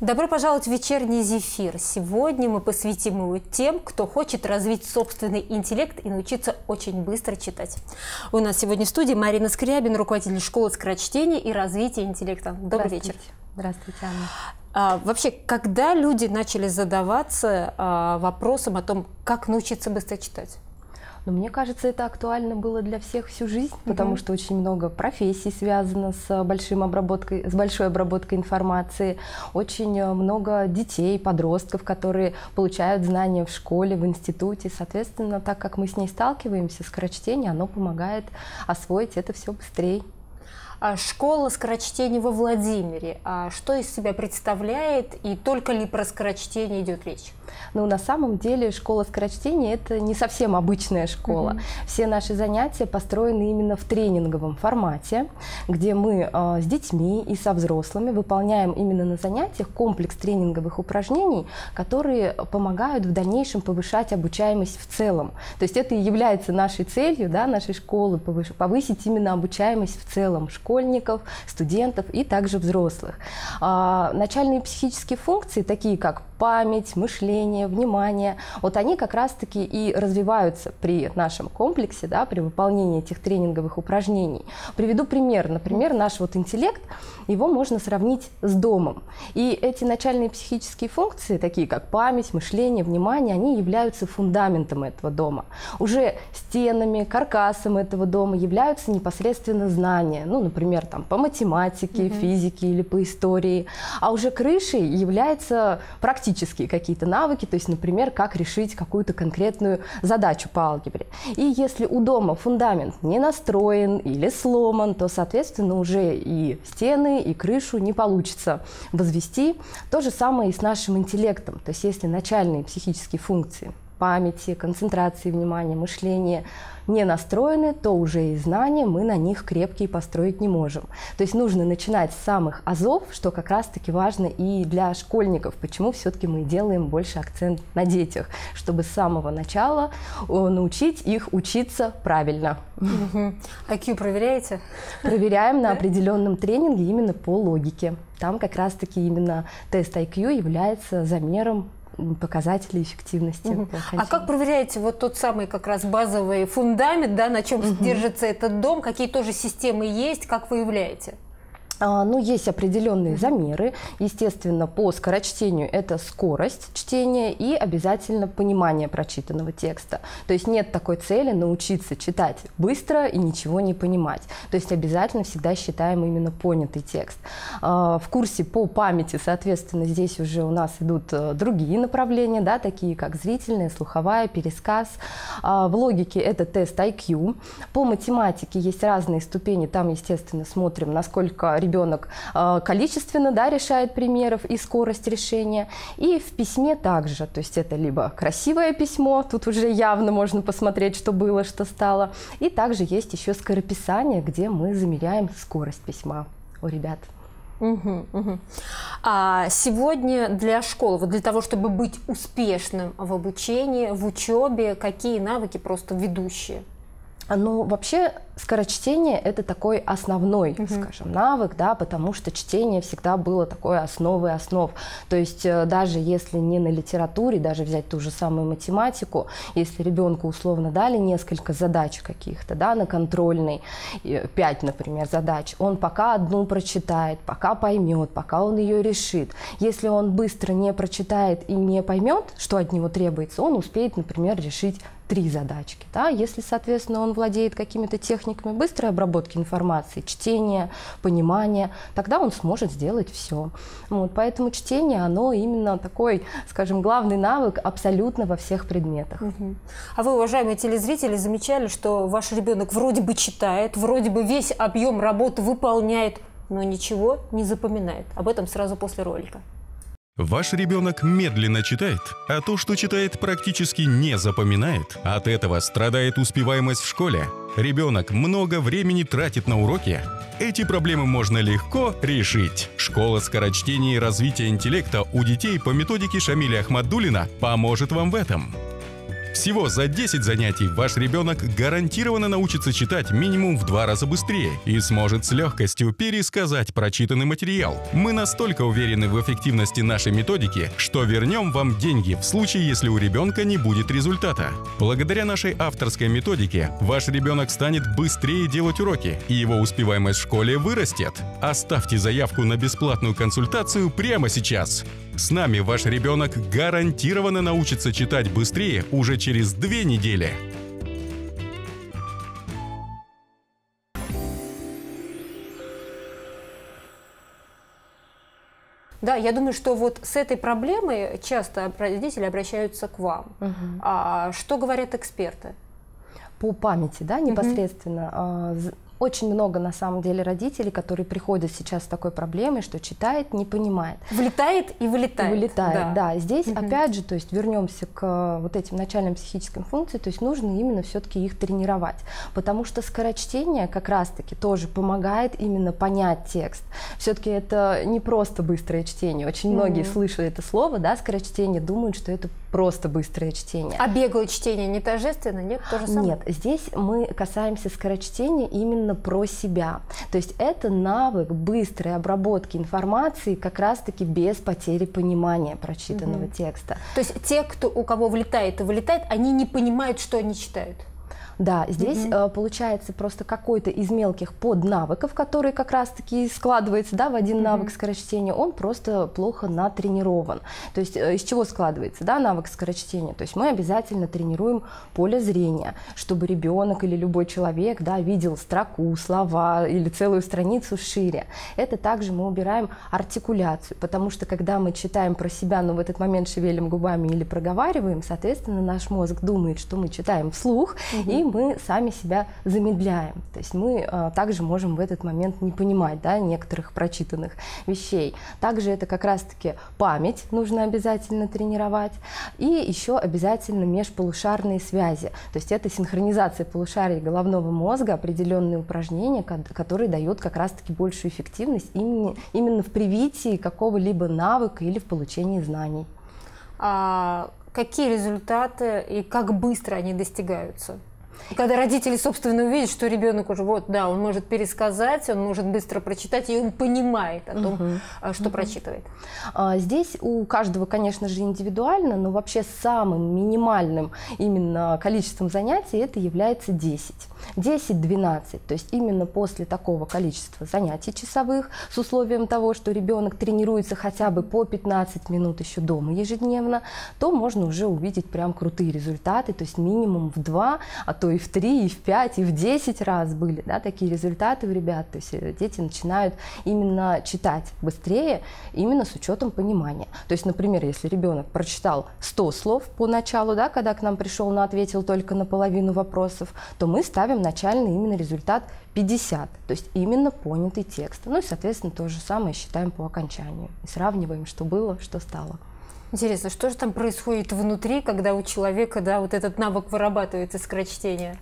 Добро пожаловать в вечерний зефир. Сегодня мы посвятим его тем, кто хочет развить собственный интеллект и научиться очень быстро читать. У нас сегодня в студии Марина Скрябин, руководитель школы скорочтения и развития интеллекта. Добрый вечер. Здравствуйте, Анна. А, вообще, когда люди начали задаваться а, вопросом о том, как научиться быстро читать? Но мне кажется, это актуально было для всех всю жизнь, mm-hmm. потому что очень много профессий связано с, большим обработкой, с большой обработкой информации, очень э, много детей, подростков, которые получают знания в школе, в институте. Соответственно, так как мы с ней сталкиваемся, скорочтение, оно помогает освоить это все быстрее. А школа скорочтения во Владимире. А что из себя представляет и только ли про скорочтение идет речь? Ну, на самом деле школа скорочтения – это не совсем обычная школа. Mm-hmm. Все наши занятия построены именно в тренинговом формате, где мы э, с детьми и со взрослыми выполняем именно на занятиях комплекс тренинговых упражнений, которые помогают в дальнейшем повышать обучаемость в целом. То есть это и является нашей целью да, нашей школы – повысить именно обучаемость в целом школьников, студентов и также взрослых. А, начальные психические функции, такие как память, мышление, внимание, вот они как раз-таки и развиваются при нашем комплексе, да, при выполнении этих тренинговых упражнений. Приведу пример. Например, наш вот интеллект, его можно сравнить с домом. И эти начальные психические функции, такие как память, мышление, внимание, они являются фундаментом этого дома. Уже стенами, каркасом этого дома являются непосредственно знания, ну, например, там, по математике, mm-hmm. физике или по истории. А уже крышей является практика практические какие-то навыки, то есть, например, как решить какую-то конкретную задачу по алгебре. И если у дома фундамент не настроен или сломан, то, соответственно, уже и стены, и крышу не получится возвести. То же самое и с нашим интеллектом. То есть, если начальные психические функции памяти, концентрации внимания, мышления не настроены, то уже и знания мы на них крепкие построить не можем. То есть нужно начинать с самых азов, что как раз-таки важно и для школьников. Почему все-таки мы делаем больше акцент на детях, чтобы с самого начала э, научить их учиться правильно. IQ проверяете? Проверяем на определенном тренинге именно по логике. Там как раз-таки именно тест IQ является замером показатели эффективности. Угу. А как проверяете вот тот самый как раз базовый фундамент, да, на чем угу. держится этот дом, какие тоже системы есть, как выявляете? А, ну, есть определенные замеры. Естественно, по скорочтению это скорость чтения и обязательно понимание прочитанного текста. То есть нет такой цели научиться читать быстро и ничего не понимать. То есть обязательно всегда считаем именно понятый текст. А, в курсе по памяти, соответственно, здесь уже у нас идут э, другие направления, да, такие как зрительная, слуховая, пересказ. А, в логике это тест IQ. По математике есть разные ступени. Там, естественно, смотрим, насколько ребенок э, количественно да, решает примеров и скорость решения. И в письме также, то есть это либо красивое письмо, тут уже явно можно посмотреть, что было, что стало. И также есть еще скорописание, где мы замеряем скорость письма у ребят. Угу, угу. А сегодня для школы, вот для того, чтобы быть успешным в обучении, в учебе, какие навыки просто ведущие? Ну, вообще, скорочтение – это такой основной, угу. скажем, навык, да, потому что чтение всегда было такой основой основ. То есть э, даже если не на литературе, даже взять ту же самую математику, если ребенку условно дали несколько задач каких-то, да, на контрольный, пять, например, задач, он пока одну прочитает, пока поймет, пока он ее решит. Если он быстро не прочитает и не поймет, что от него требуется, он успеет, например, решить три задачки. Да? Если, соответственно, он владеет какими-то техниками быстрой обработки информации, чтения, понимания, тогда он сможет сделать все. Вот, поэтому чтение, оно именно такой, скажем, главный навык абсолютно во всех предметах. Угу. А вы, уважаемые телезрители, замечали, что ваш ребенок вроде бы читает, вроде бы весь объем работы выполняет, но ничего не запоминает. Об этом сразу после ролика. Ваш ребенок медленно читает, а то, что читает, практически не запоминает. От этого страдает успеваемость в школе. Ребенок много времени тратит на уроки. Эти проблемы можно легко решить. Школа скорочтения и развития интеллекта у детей по методике Шамиля Ахмадулина поможет вам в этом. Всего за 10 занятий ваш ребенок гарантированно научится читать минимум в два раза быстрее и сможет с легкостью пересказать прочитанный материал. Мы настолько уверены в эффективности нашей методики, что вернем вам деньги в случае, если у ребенка не будет результата. Благодаря нашей авторской методике ваш ребенок станет быстрее делать уроки, и его успеваемость в школе вырастет. Оставьте заявку на бесплатную консультацию прямо сейчас. С нами ваш ребенок гарантированно научится читать быстрее уже через две недели. Да, я думаю, что вот с этой проблемой часто родители обращаются к вам. Угу. А что говорят эксперты? По памяти, да, непосредственно. Угу очень много на самом деле родителей, которые приходят сейчас с такой проблемой, что читает, не понимает. Влетает и вылетает. И вылетает, да. да. Здесь угу. опять же, то есть вернемся к э, вот этим начальным психическим функциям, то есть нужно именно все-таки их тренировать, потому что скорочтение как раз-таки тоже помогает именно понять текст. Все-таки это не просто быстрое чтение. Очень угу. многие слышат это слово, да, скорочтение, думают, что это просто быстрое чтение. А беглое чтение не торжественно, нет? То же самое? Нет, здесь мы касаемся скорочтения именно про себя. То есть это навык быстрой обработки информации как раз-таки без потери понимания прочитанного угу. текста. То есть те, кто, у кого влетает и вылетает, они не понимают, что они читают? Да, здесь угу. получается просто какой-то из мелких поднавыков, который как раз-таки складывается да, в один угу. навык скорочтения, он просто плохо натренирован. То есть э, из чего складывается да, навык скорочтения? То есть мы обязательно тренируем поле зрения, чтобы ребенок или любой человек да, видел строку, слова или целую страницу шире. Это также мы убираем артикуляцию, потому что когда мы читаем про себя, но в этот момент шевелим губами или проговариваем, соответственно, наш мозг думает, что мы читаем вслух, угу. и мы сами себя замедляем. То есть мы а, также можем в этот момент не понимать да, некоторых прочитанных вещей. Также это как раз-таки память нужно обязательно тренировать. И еще обязательно межполушарные связи. То есть это синхронизация полушарий головного мозга, определенные упражнения, которые дают как раз-таки большую эффективность именно, именно в привитии какого-либо навыка или в получении знаний. А какие результаты и как быстро они достигаются? Когда родители, собственно, увидят, что ребенок уже, вот, да, он может пересказать, он может быстро прочитать, и он понимает о том, угу. что угу. прочитывает. А, здесь у каждого, конечно же, индивидуально, но вообще самым минимальным именно количеством занятий это является 10. 10-12, то есть именно после такого количества занятий часовых, с условием того, что ребенок тренируется хотя бы по 15 минут еще дома ежедневно, то можно уже увидеть прям крутые результаты, то есть минимум в 2, а то и в 3, и в 5, и в 10 раз были да, такие результаты у ребят. То есть э, дети начинают именно читать быстрее, именно с учетом понимания. То есть, например, если ребенок прочитал 100 слов по началу, да, когда к нам пришел, но ответил только на половину вопросов, то мы ставим начальный именно результат 50, то есть именно понятый текст. Ну и, соответственно, то же самое считаем по окончанию. И сравниваем, что было, что стало. Интересно, что же там происходит внутри, когда у человека да, вот этот навык вырабатывается скорочтения?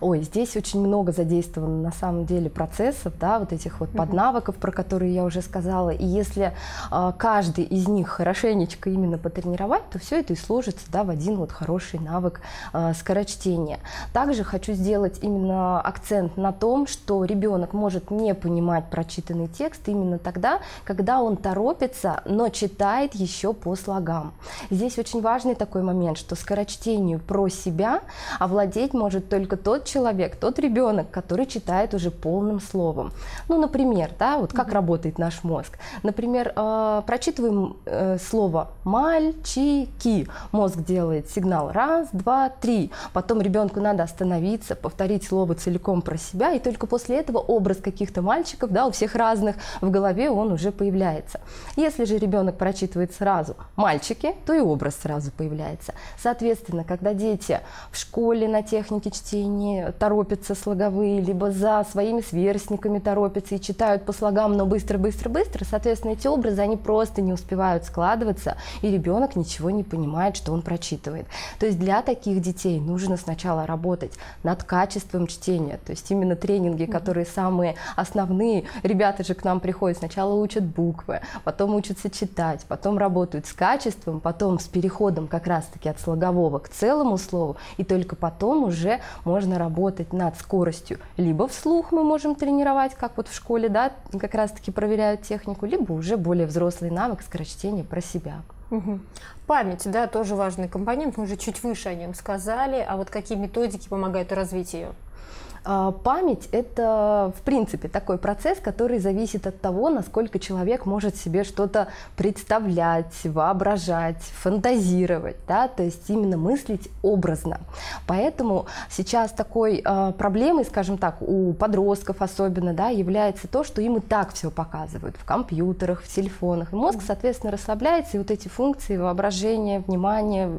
Ой, здесь очень много задействовано на самом деле процессов, да, вот этих вот поднавыков, про которые я уже сказала. И если э, каждый из них хорошенечко именно потренировать, то все это и сложится, да, в один вот хороший навык э, скорочтения. Также хочу сделать именно акцент на том, что ребенок может не понимать прочитанный текст именно тогда, когда он торопится, но читает еще по слогам. Здесь очень важный такой момент, что скорочтению про себя овладеть может только тот тот человек, тот ребенок, который читает уже полным словом. Ну, например, да, вот как mm-hmm. работает наш мозг. Например, э, прочитываем э, слово мальчики. Мозг делает сигнал раз, два, три. Потом ребенку надо остановиться, повторить слово целиком про себя, и только после этого образ каких-то мальчиков, да, у всех разных, в голове он уже появляется. Если же ребенок прочитывает сразу мальчики, то и образ сразу появляется. Соответственно, когда дети в школе на технике чтения скорочтении, торопятся слоговые, либо за своими сверстниками торопятся и читают по слогам, но быстро-быстро-быстро, соответственно, эти образы, они просто не успевают складываться, и ребенок ничего не понимает, что он прочитывает. То есть для таких детей нужно сначала работать над качеством чтения, то есть именно тренинги, которые самые основные. Ребята же к нам приходят, сначала учат буквы, потом учатся читать, потом работают с качеством, потом с переходом как раз-таки от слогового к целому слову, и только потом уже можно работать над скоростью. Либо вслух мы можем тренировать, как вот в школе, да, как раз-таки проверяют технику, либо уже более взрослый навык скорочтения про себя. Угу. Память, да, тоже важный компонент, мы уже чуть выше о нем сказали, а вот какие методики помогают развить ее? А, память – это, в принципе, такой процесс, который зависит от того, насколько человек может себе что-то представлять, воображать, фантазировать, да, то есть именно мыслить образно. Поэтому сейчас такой э, проблемой, скажем так, у подростков особенно, да, является то, что им и так все показывают в компьютерах, в телефонах. И мозг, соответственно, расслабляется, и вот эти функции воображения, внимания,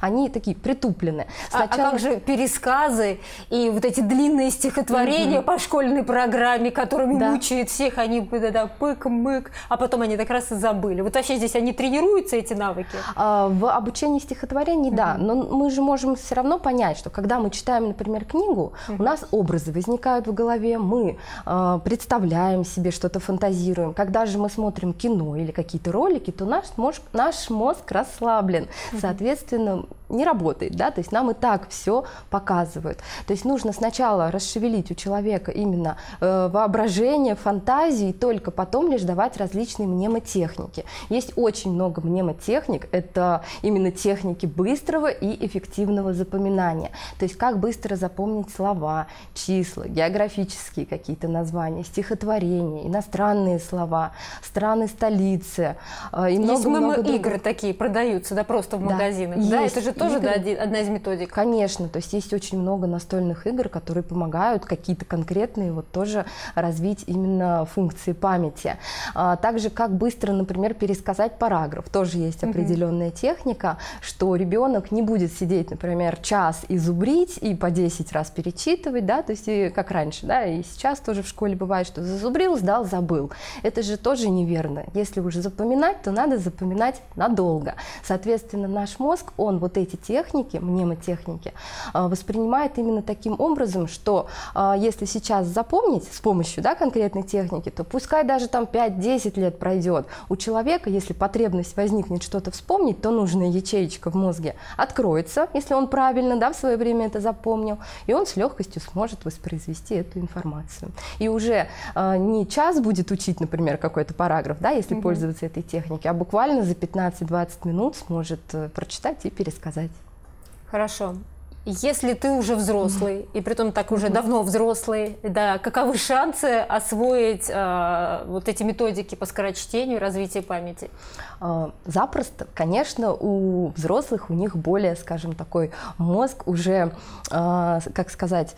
они такие притуплены. Сначала... А, а как же пересказы и вот эти длинные длинные стихотворения угу. по школьной программе, которыми да. мучают всех, они да, пык-мык, а потом они так раз и забыли. Вот вообще здесь они тренируются, эти навыки? А, в обучении стихотворений, угу. да, но мы же можем все равно понять, что когда мы читаем, например, книгу, угу. у нас образы возникают в голове, мы э, представляем себе что-то, фантазируем. Когда же мы смотрим кино или какие-то ролики, то наш мозг, наш мозг расслаблен, соответственно, не работает, да, то есть нам и так все показывают. То есть нужно сначала расшевелить у человека именно э, воображение, фантазии, и только потом лишь давать различные мнемотехники. Есть очень много мнемотехник, это именно техники быстрого и эффективного запоминания. То есть как быстро запомнить слова, числа, географические какие-то названия, стихотворения, иностранные слова, страны, столицы э, и много-много игры такие продаются, да, просто в да. магазинах. Есть. Да, это же тоже игры... да, одна из методик. Конечно, то есть есть очень много настольных игр, которые помогают какие-то конкретные вот тоже развить именно функции памяти. А, также как быстро, например, пересказать параграф, тоже есть определенная угу. техника, что ребенок не будет сидеть, например, час и зубрить и по 10 раз перечитывать, да, то есть и как раньше, да, и сейчас тоже в школе бывает, что зазубрил, сдал, забыл. Это же тоже неверно. Если уже запоминать, то надо запоминать надолго. Соответственно, наш мозг, он вот эти техники, мнемотехники, а, воспринимает именно таким образом, что а, если сейчас запомнить с помощью да, конкретной техники, то пускай даже там 5-10 лет пройдет, у человека, если потребность возникнет что-то вспомнить, то нужная ячеечка в мозге откроется, если он правильно да, в свое время это запомнил, и он с легкостью сможет воспроизвести эту информацию. И уже э, не час будет учить, например, какой-то параграф, да, если угу. пользоваться этой техникой, а буквально за 15-20 минут сможет э, прочитать и пересказать. Хорошо. Если ты уже взрослый, и при том так уже давно взрослый, да, каковы шансы освоить э, вот эти методики по скорочтению развитию памяти? А, запросто. Конечно, у взрослых у них более, скажем, такой мозг уже, э, как сказать,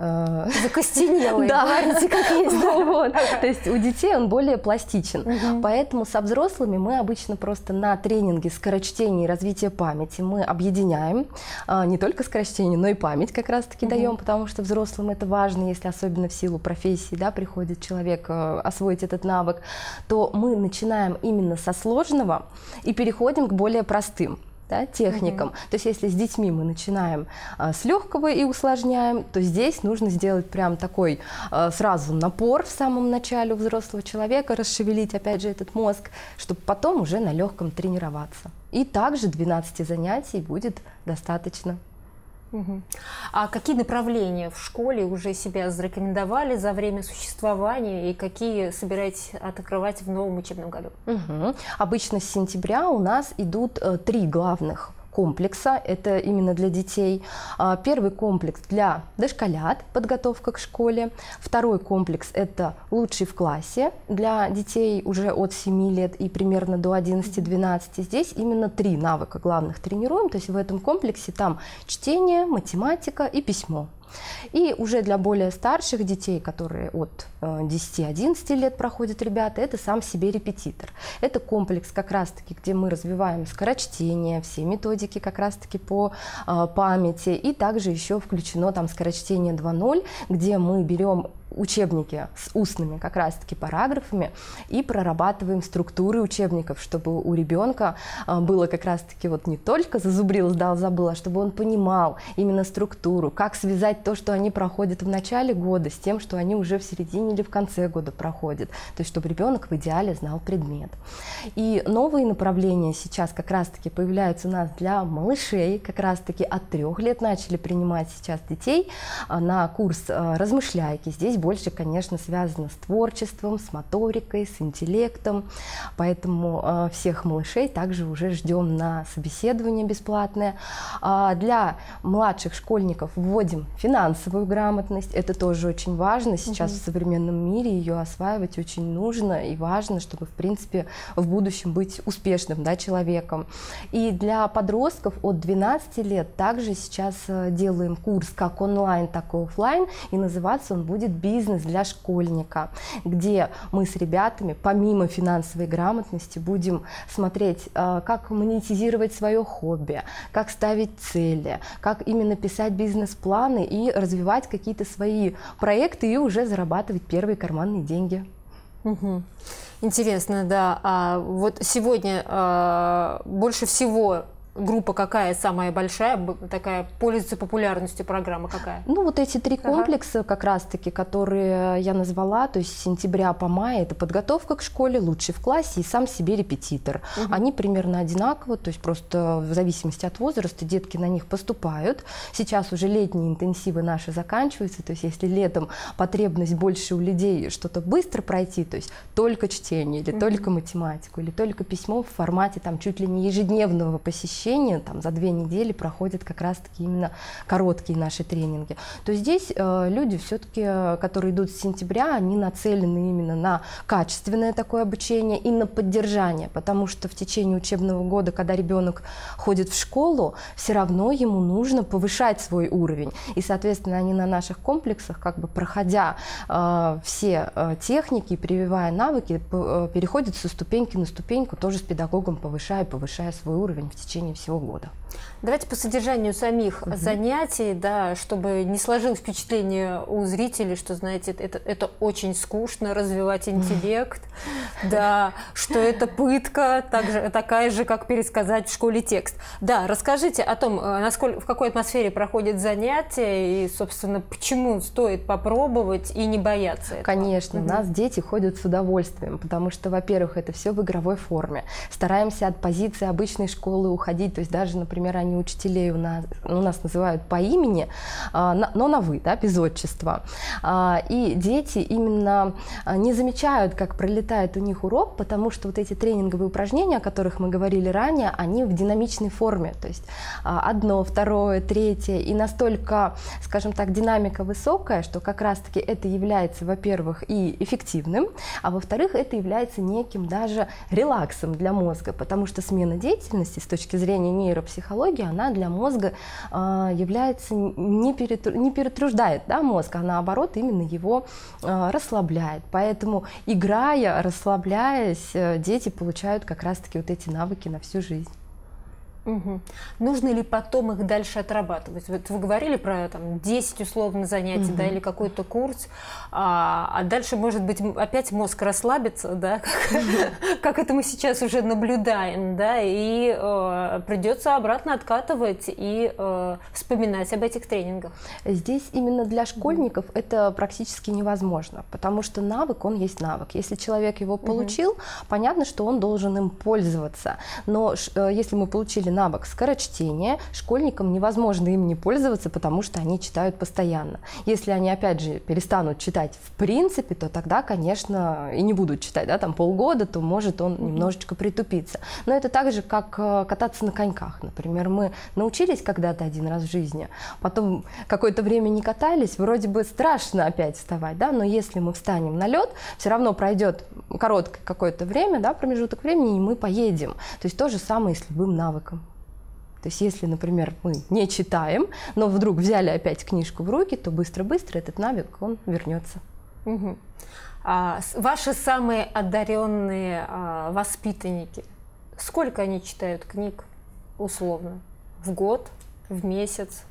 Закостенелый, да. говорите, как есть. вот. То есть у детей он более пластичен. Угу. Поэтому со взрослыми мы обычно просто на тренинге скорочтения и развития памяти мы объединяем а, не только скорочтение, но и память как раз-таки угу. даем, потому что взрослым это важно, если особенно в силу профессии да, приходит человек э, освоить этот навык, то мы начинаем именно со сложного и переходим к более простым да, техникам. Угу. То есть если с детьми мы начинаем а, с легкого и усложняем, то здесь нужно сделать прям такой а, сразу напор в самом начале у взрослого человека, расшевелить опять же этот мозг, чтобы потом уже на легком тренироваться. И также 12 занятий будет достаточно. А какие направления в школе уже себя зарекомендовали за время существования и какие собираетесь открывать в новом учебном году? Угу. Обычно с сентября у нас идут э, три главных комплекса, это именно для детей. А, первый комплекс для дошколят, подготовка к школе. Второй комплекс – это лучший в классе для детей уже от 7 лет и примерно до 11-12. Здесь именно три навыка главных тренируем, то есть в этом комплексе там чтение, математика и письмо. И уже для более старших детей, которые от 10-11 э, лет проходят ребята, это сам себе репетитор. Это комплекс как раз-таки, где мы развиваем скорочтение, все методики как раз-таки по э, памяти, и также еще включено там скорочтение 2.0, где мы берем учебники с устными как раз-таки параграфами и прорабатываем структуры учебников, чтобы у ребенка а, было как раз-таки вот не только зазубрил, сдал, забыл, а чтобы он понимал именно структуру, как связать то, что они проходят в начале года с тем, что они уже в середине или в конце года проходят, то есть чтобы ребенок в идеале знал предмет. И новые направления сейчас как раз-таки появляются у нас для малышей, как раз-таки от трех лет начали принимать сейчас детей а, на курс а, размышляйки. Здесь больше, конечно, связано с творчеством, с моторикой, с интеллектом. Поэтому э, всех малышей также уже ждем на собеседование бесплатное. А для младших школьников вводим финансовую грамотность. Это тоже очень важно. Сейчас угу. в современном мире ее осваивать очень нужно и важно, чтобы, в принципе, в будущем быть успешным да, человеком. И для подростков от 12 лет также сейчас э, делаем курс как онлайн, так и офлайн, и называться он будет «Бизнес для школьника, где мы с ребятами, помимо финансовой грамотности, будем смотреть, э, как монетизировать свое хобби, как ставить цели, как именно писать бизнес-планы и развивать какие-то свои проекты и уже зарабатывать первые карманные деньги. Угу. Интересно, да. А вот сегодня а, больше всего группа какая самая большая, такая пользуется популярностью программа какая? Ну, вот эти три комплекса ага. как раз-таки, которые я назвала, то есть с сентября по май, это подготовка к школе, лучший в классе и сам себе репетитор. Угу. Они примерно одинаково, то есть просто в зависимости от возраста детки на них поступают. Сейчас уже летние интенсивы наши заканчиваются, то есть если летом потребность больше у людей что-то быстро пройти, то есть только чтение или угу. только математику, или только письмо в формате там чуть ли не ежедневного посещения, посещения там, за две недели проходят как раз-таки именно короткие наши тренинги, то здесь э, люди все-таки, которые идут с сентября, они нацелены именно на качественное такое обучение и на поддержание, потому что в течение учебного года, когда ребенок ходит в школу, все равно ему нужно повышать свой уровень. И, соответственно, они на наших комплексах, как бы проходя э, все э, техники, прививая навыки, э, переходят со ступеньки на ступеньку, тоже с педагогом повышая, повышая свой уровень в течение течение всего года. Давайте по содержанию самих угу. занятий, да, чтобы не сложилось впечатление у зрителей, что, знаете, это, это очень скучно развивать интеллект, да, что это пытка, также, такая же, как пересказать в школе текст. Да, расскажите о том, э, насколько, в какой атмосфере проходят занятия и, собственно, почему стоит попробовать и не бояться этого. Конечно, у нас дети ходят с удовольствием, потому что, во-первых, это все в игровой форме. Стараемся от позиции обычной школы уходить, то есть даже, например, они учителей у нас, у нас называют по имени, а, но на вы, да, без отчества. А, и дети именно а, не замечают, как пролетает у них урок, потому что вот эти тренинговые упражнения, о которых мы говорили ранее, они в динамичной форме, то есть одно, второе, третье, и настолько, скажем так, динамика высокая, что как раз-таки это является, во-первых, и эффективным, а во-вторых, это является неким даже релаксом для мозга, потому что смена деятельности с точки зрения нейропсихологии, она для мозга э, является, не, перетру, не перетруждает да, мозг, а наоборот именно его э, расслабляет. Поэтому играя, расслабляясь, э, дети получают как раз-таки вот эти навыки на всю жизнь. Угу. Нужно ли потом их дальше отрабатывать? Вот вы говорили про там, 10 условно занятий, угу. да, или какой-то курс, а, а дальше, может быть, опять мозг расслабится, да, как, как это мы сейчас уже наблюдаем, да, и э, придется обратно откатывать и э, вспоминать об этих тренингах. Здесь именно для школьников угу. это практически невозможно, потому что навык, он есть навык. Если человек его получил, угу. понятно, что он должен им пользоваться, но э, если мы получили или навык скорочтения, школьникам невозможно им не пользоваться, потому что они читают постоянно. Если они, опять же, перестанут читать в принципе, то тогда, конечно, и не будут читать, да, там полгода, то может он немножечко притупиться. Но это так же, как э, кататься на коньках. Например, мы научились когда-то один раз в жизни, потом какое-то время не катались, вроде бы страшно опять вставать, да, но если мы встанем на лед, все равно пройдет короткое какое-то время, да, промежуток времени, и мы поедем. То есть то же самое и с любым навыком. То есть если, например, мы не читаем, но вдруг взяли опять книжку в руки, то быстро-быстро этот навык, он вернется. Угу. А, ваши самые одаренные а, воспитанники, сколько они читают книг условно? В год, в месяц?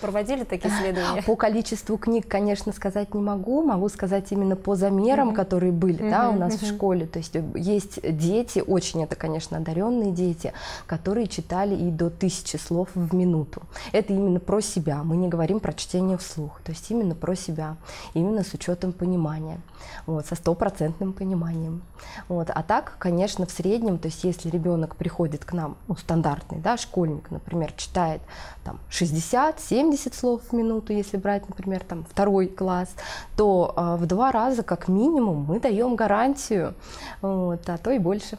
Проводили такие исследования? По количеству книг, конечно, сказать не могу. Могу сказать именно по замерам, mm-hmm. которые были mm-hmm. да, у нас mm-hmm. в школе. То есть э, есть дети, очень это, конечно, одаренные дети, которые читали и до тысячи слов в минуту. Это именно про себя. Мы не говорим про чтение вслух. То есть именно про себя. Именно с учетом понимания. Вот, со стопроцентным пониманием. Вот. А так, конечно, в среднем, то есть если ребенок приходит к нам, ну, стандартный, да, школьник, например, читает там 60-70 70 слов в минуту, если брать, например, там второй класс, то э, в два раза как минимум мы даем гарантию, вот, а то и больше.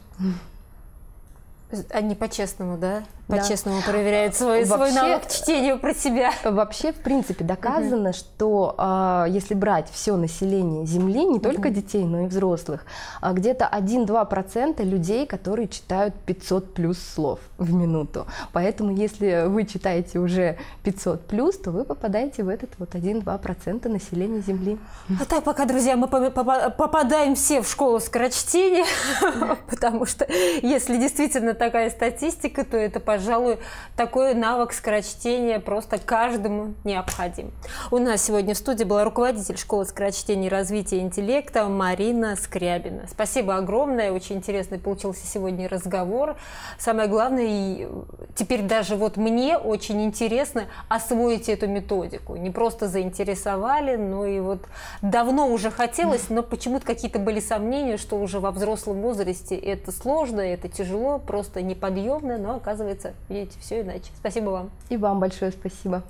Они по-честному, да? По-честному да. проверяют свой, вообще, свой навык чтения про себя. Вообще, в принципе, доказано, угу. что э, если брать все население Земли, не только угу. детей, но и взрослых, э, где-то 1-2% людей, которые читают 500 плюс слов в минуту. Поэтому, если вы читаете уже 500 плюс, то вы попадаете в этот вот 1-2% населения Земли. А так, пока, друзья, мы попадаем все в школу скорочтения, потому что если действительно такая статистика, то это, пожалуй, такой навык скорочтения просто каждому необходим. У нас сегодня в студии была руководитель школы скорочтения и развития интеллекта Марина Скрябина. Спасибо огромное, очень интересный получился сегодня разговор. Самое главное, теперь даже вот мне очень интересно освоить эту методику. Не просто заинтересовали, но и вот давно уже хотелось, но почему-то какие-то были сомнения, что уже во взрослом возрасте это сложно, это тяжело, просто неподъемно, но оказывается, видите, все иначе. Спасибо вам. И вам большое спасибо.